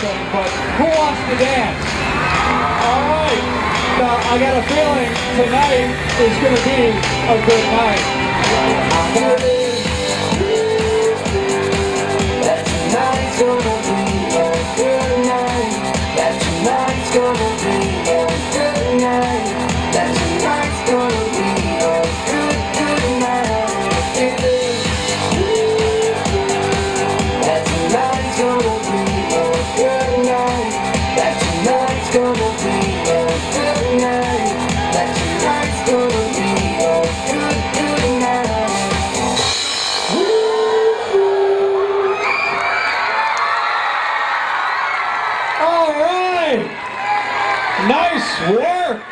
thing, but who wants to dance? All right. Now, I got a feeling tonight is going to be a good night. That tonight's gonna be a good night. That tonight's gonna All right. Nice work.